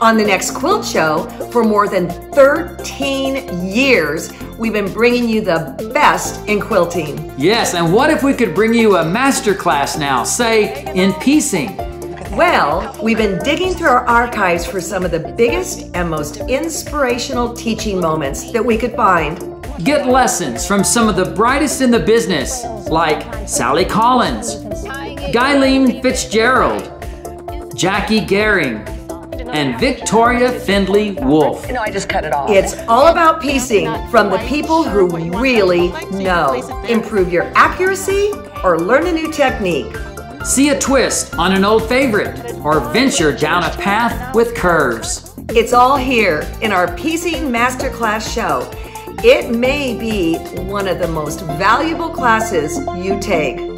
On the next Quilt Show, for more than 13 years, we've been bringing you the best in quilting. Yes, and what if we could bring you a master class now, say in piecing? Well, we've been digging through our archives for some of the biggest and most inspirational teaching moments that we could find. Get lessons from some of the brightest in the business, like Sally Collins, Gyleen Fitzgerald, Jacquie Gering, and Victoria Findlay Wolfe. No, I just cut it off. It's all about piecing from the people who really know. Improve your accuracy or learn a new technique. See a twist on an old favorite or venture down a path with curves. It's all here in our Piecing Masterclass show. It may be one of the most valuable classes you take.